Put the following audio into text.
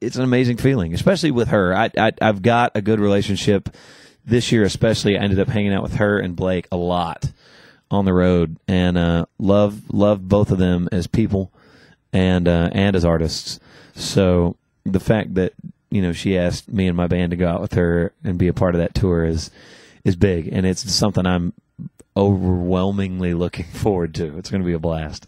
it's an amazing feeling, especially with her. I I've got a good relationship this year, especially. I ended up hanging out with her and Blake a lot on the road, and uh, love love both of them as people and uh, and as artists. So the fact that you know she asked me and my band to go out with her and be a part of that tour is is big, and it's something I'm overwhelmingly looking forward to. It's going to be a blast.